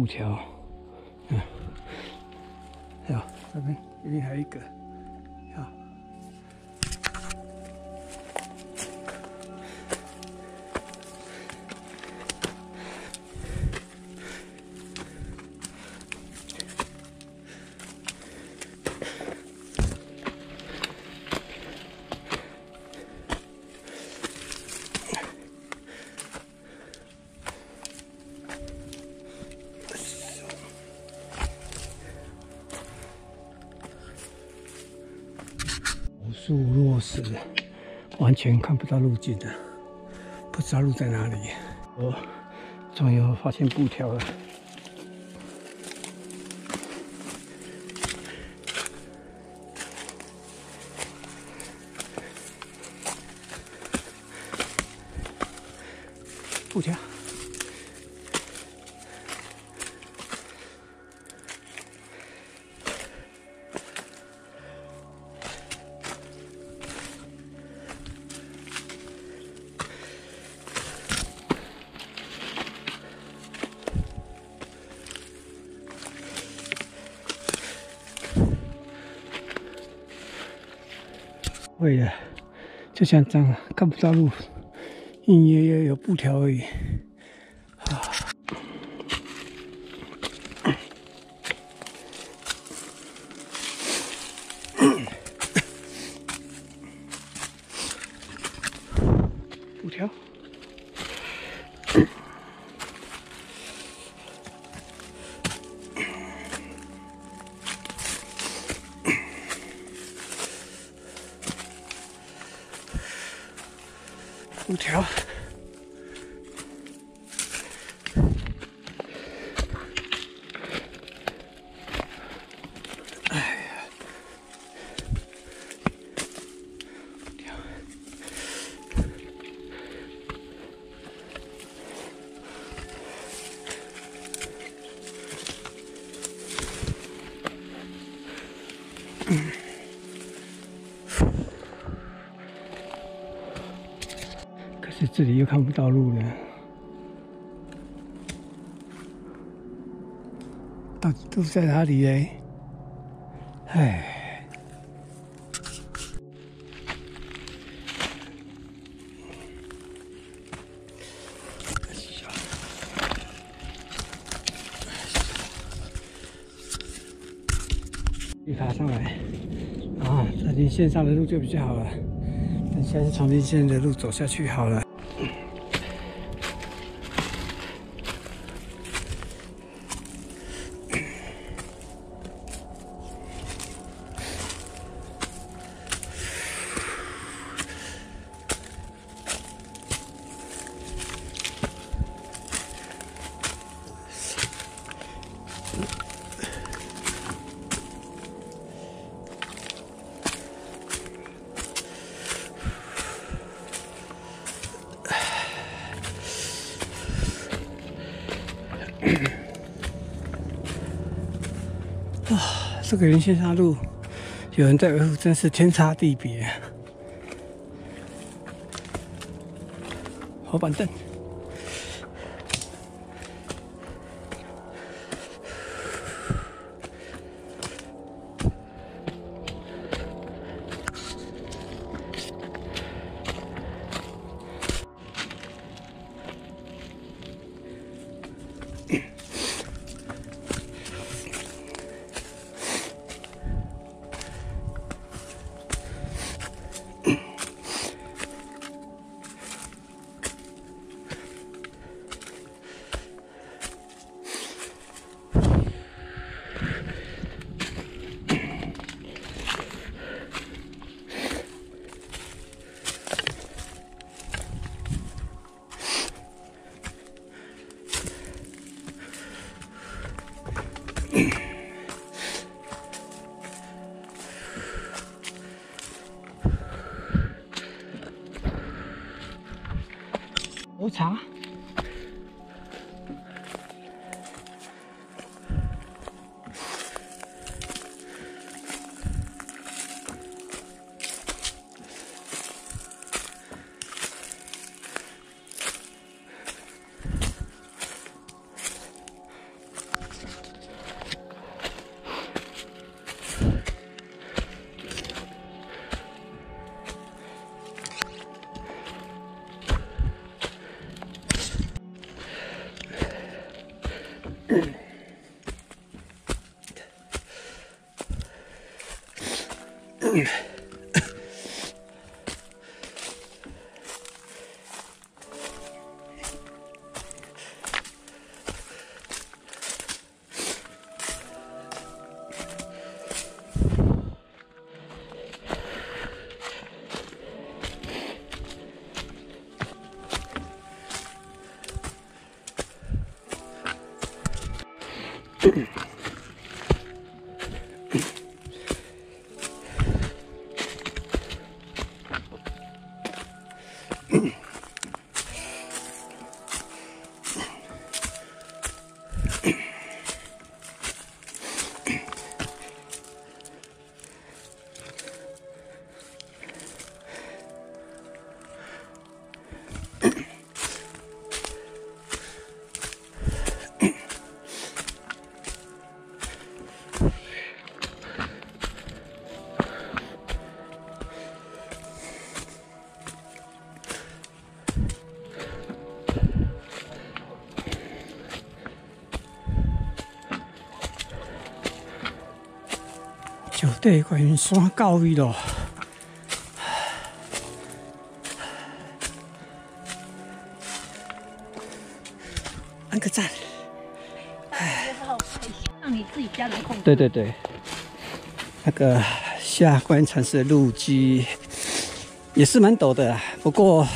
下，布条，嗯，呀，这边这边还有一个，树落石，完全看不到路径的，不知道路在哪里。我终于发现布条了。会的，就像这样，看不到路，隐约约有布条而已。啊，布条。这里又看不到路了，到底都在哪里嘞？唉，一爬上来，啊，这条线上的路就比较好了。等下次从这线的路走下去好了。啊这个沿线上路有人在维护，真是天差地别。好板凳，喝茶。地关山到位咯，按个赞。让你自己家人控制。对对对，那个下关禅寺的路基也是蛮陡的，不过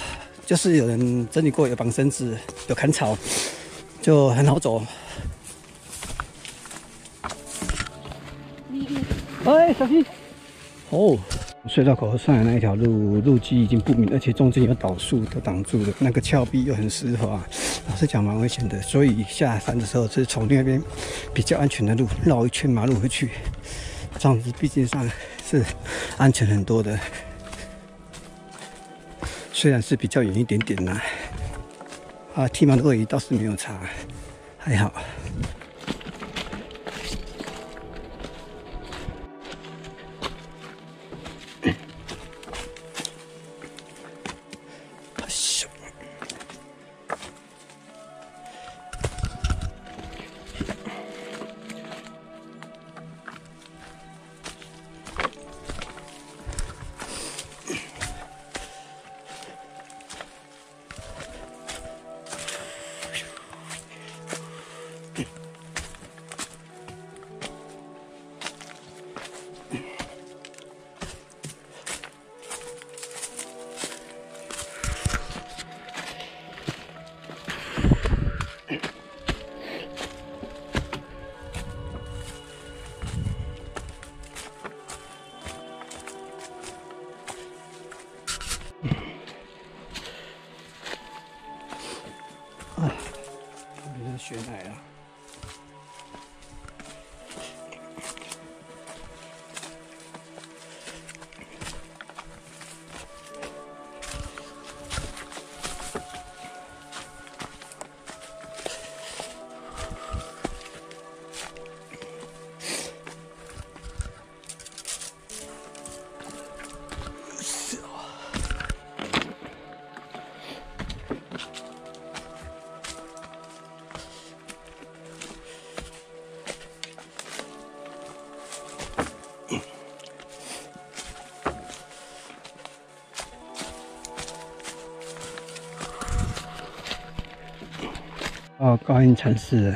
就是有人整理过，有绑绳子，有砍草，就很好走。哎，小心！哦，隧道口上来那一条路，路基已经不明，而且中间有倒树都挡住了，那个峭壁又很湿滑，老实讲蛮危险的。所以下山的时候是从那边比较安全的路绕一圈马路回去，这样子毕竟上是安全很多的。虽然是比较远一点点啦，啊，剃毛的鳄鱼倒是没有差，还好。学来雪奶了。哦，高音禅寺，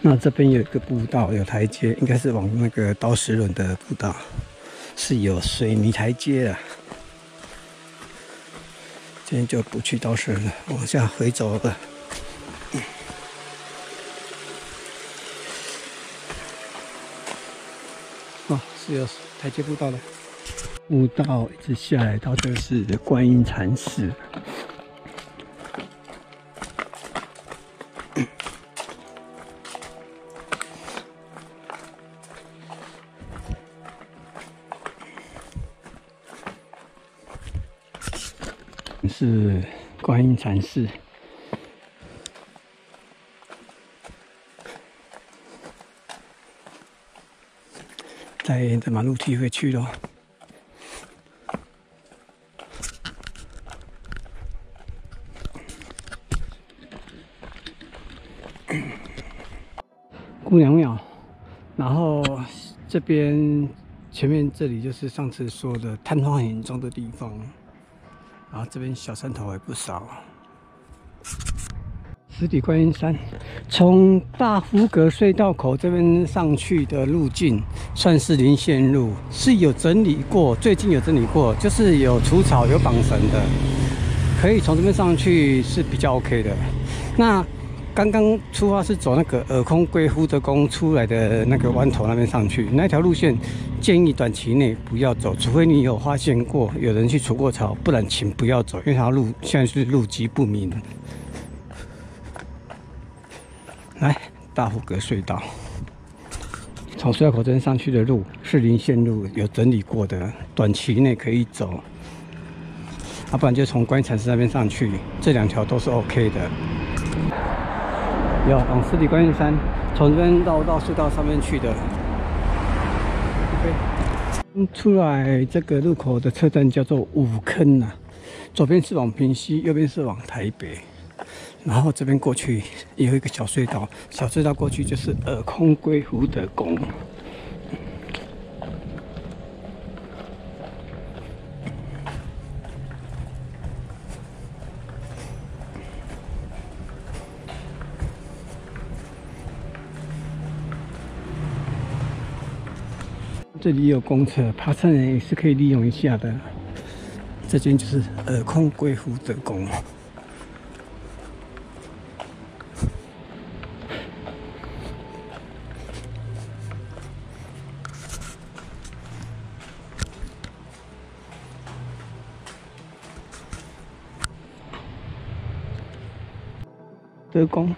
那这边有一个步道，有台阶，应该是往那个刀石轮的步道，是有水泥台阶的。今天就不去刀石了，往下回走了。哦，是有台阶步道的，步道一直下来到这是观音禅寺。是观音禅寺，再沿着马路梯回去咯。姑娘庙，然后这边前面这里就是上次说的探花很严重的地方，然后这边小山头还不少。十里观音山，从大福阁隧道口这边上去的路径算是林线路，是有整理过，最近有整理过，就是有除草、有绑绳的，可以从这边上去是比较 OK 的。那刚刚出发是走那个耳空龟夫的宫出来的那个弯头那边上去，那条路线建议短期内不要走，除非你有发现过有人去除过草，不然请不要走，因为条路现在是路基不明。来，大福阁隧道，从隧道口这边上去的路是林线路，有整理过的，短期内可以走。要不然就从观音禅寺那边上去，这两条都是 OK 的。有往四里观音山，从这边绕到隧道上面去的。OK，出来这个路口的车站叫做五坑呐，左边是往平西，右边是往台北。然后这边过去也有一个小隧道，小隧道过去就是耳空龟湖的宫。这里有公车，爬山人也是可以利用一下的。这间就是耳空龟福德宫。德公。